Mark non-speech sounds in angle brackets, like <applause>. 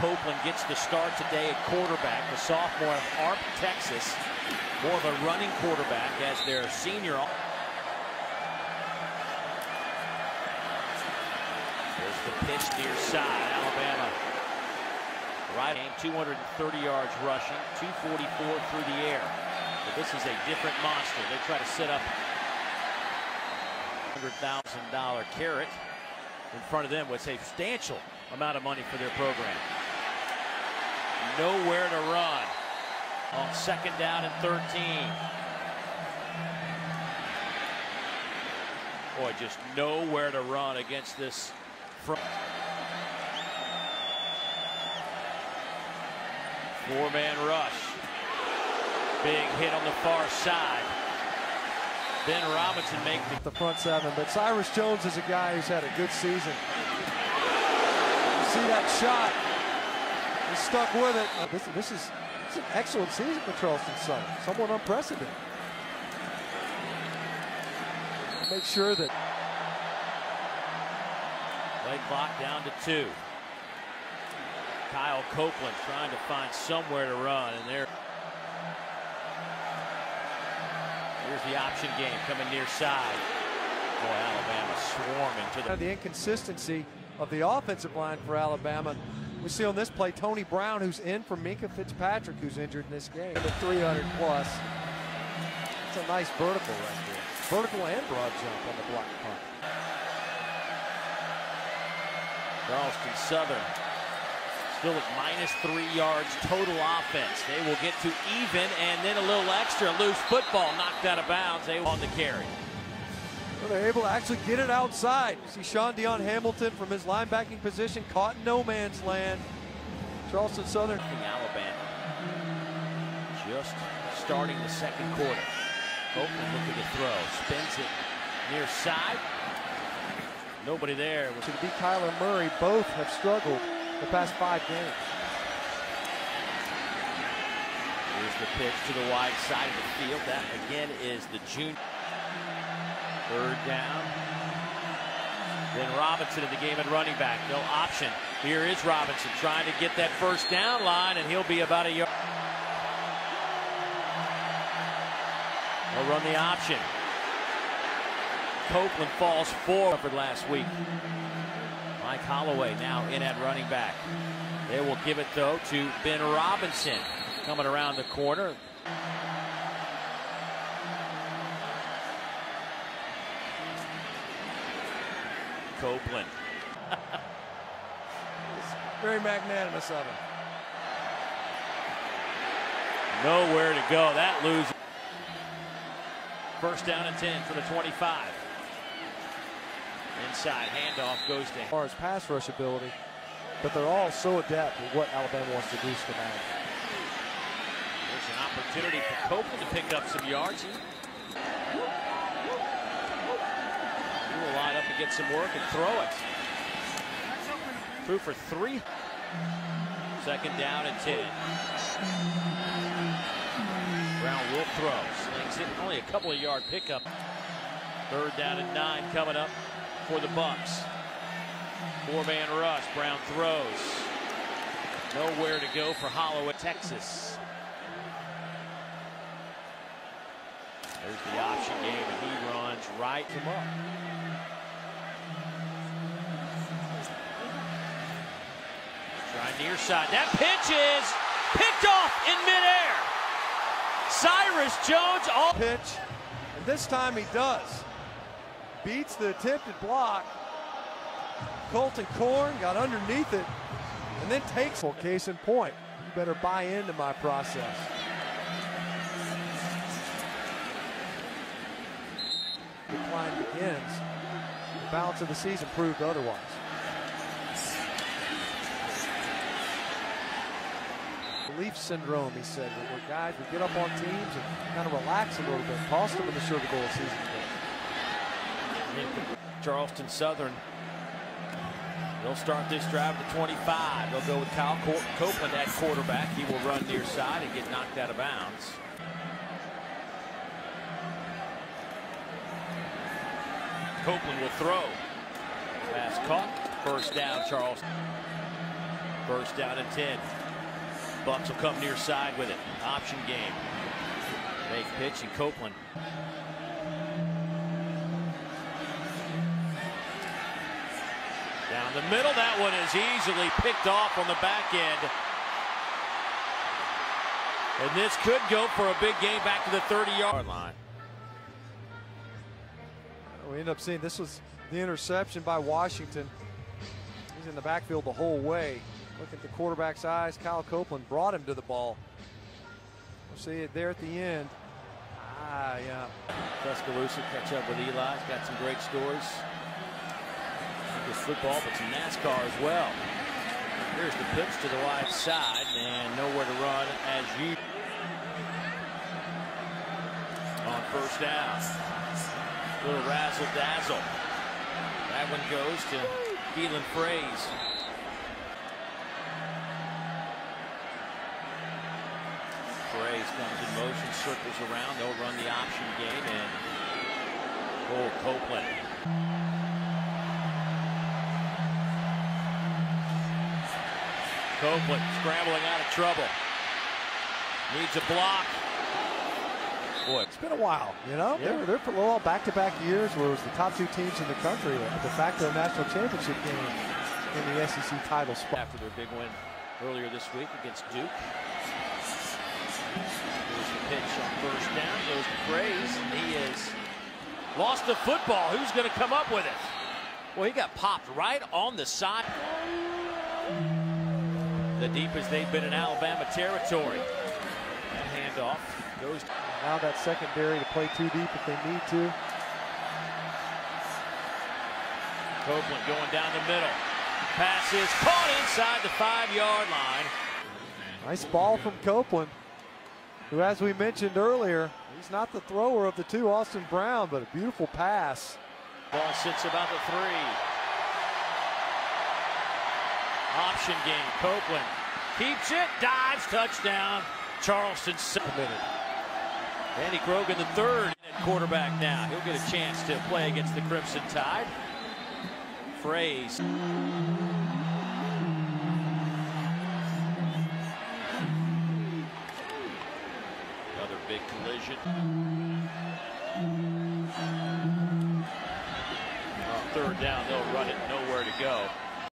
Copeland gets the start today at quarterback. The sophomore of Arp, Texas. More of a running quarterback as their senior. There's the pitch near side. Alabama. Right game, 230 yards rushing, 244 through the air. This is a different monster. They try to set up $100,000 carrot in front of them with a substantial amount of money for their program. Nowhere to run on second down and 13. Boy, just nowhere to run against this. Four-man rush. Big hit on the far side. Ben Robinson makes the, the front seven, but Cyrus Jones is a guy who's had a good season. You see that shot. He's stuck with it. Uh, this, this, is, this is an excellent season for Charleston Southern. Somewhat unprecedented. Make sure that Play clock down to two. Kyle Copeland trying to find somewhere to run, and there. Here's the option game coming near side. Boy, Alabama swarming to the. The inconsistency of the offensive line for Alabama. We see on this play Tony Brown, who's in for Minkah Fitzpatrick, who's injured in this game. The 300 plus. It's a nice vertical right there. Vertical and broad jump on the block punt. Charleston Southern still at minus three yards total offense. They will get to even and then a little extra loose football knocked out of bounds. They on the carry. They're able to actually get it outside. You see Shaun Dion Hamilton from his linebacking position caught in no man's land. Charleston Southern. Alabama just starting the second quarter. Copeland looking to throw. Spins it near side. Nobody there. To be Kyler Murray, both have struggled the past five games. Here's the pitch to the wide side of the field. That again is the June. Third down. Ben Robinson in the game at running back. No option. Here is Robinson trying to get that first down line, and he'll be about a yard. They'll run the option. Copeland falls forward last week. Mike Holloway now in at running back. They will give it, though, to Ben Robinson coming around the corner. Copeland. <laughs> very magnanimous of him. Nowhere to go. That loses. First down and 10 for the 25. Inside handoff goes to. As far as pass rush ability, but they're all so adept at what Alabama wants to do schematic. There's an opportunity for Copeland to pick up some yards. He will some work and throw it. Threw for three. Second down and 10. Brown will throw. Slings it. Only a couple of yard pickup. Third down and nine coming up for the Bucks. Four-man rush. Brown throws. Nowhere to go for Holloway, Texas. There's the option game, and he runs right him up. Near side. That pitch is picked off in midair. Cyrus Jones all pitch, and this time he does. Beats the attempted block. Colton Corn got underneath it and then takes full case in point. You better buy into my process. Decline begins. The balance of the season proved otherwise. Belief syndrome, he said, where guys would get up on teams and kind of relax a little bit, cost them in the Sugar Bowl season. Charleston Southern. They'll start this drive to 25. They'll go with Kyle Copeland at quarterback. He will run near side and get knocked out of bounds. Copeland will throw. Pass caught. First down, Charleston. First down and 10. Bucks will come near side with it. Option game. Big pitch and Copeland. Down the middle, that one is easily picked off on the back end. And this could go for a big game back to the 30-yard line. We end up seeing this was the interception by Washington. He's in the backfield the whole way. Look at the quarterback's eyes. Kyle Copeland brought him to the ball. We'll see it there at the end. Ah, yeah. Tuscaloosa catch up with Eli. He's got some great stories. Just football, but some NASCAR as well. Here's the pitch to the wide side and nowhere to run as you on first down. Little razzle dazzle. That one goes to Keelan Fraze. Comes in motion, circles around. They'll run the option game and oh, Copeland. Copeland scrambling out of trouble. Needs a block. Boy, It's been a while, you know. Yeah. They're, they're for all back-to-back years where it was the top two teams in the country, de facto national championship game in the SEC title spot. after their big win earlier this week against Duke. Here's the pitch on first down. Goes to Fraze. He is lost the football. Who's going to come up with it? Well, he got popped right on the side. The deep as they've been in Alabama territory. That handoff goes. Now that secondary to play too deep if they need to. Copeland going down the middle. Pass is caught inside the five-yard line. Nice ball from Copeland, who, as we mentioned earlier, he's not the thrower of the two, Austin Brown, but a beautiful pass. Ball sits about the three. Option game. Copeland keeps it, dives, touchdown. Charleston committed. Andy Grogan, the third at quarterback now. He'll get a chance to play against the Crimson Tide. Fraze. Big collision. On third down, they'll run it, nowhere to go.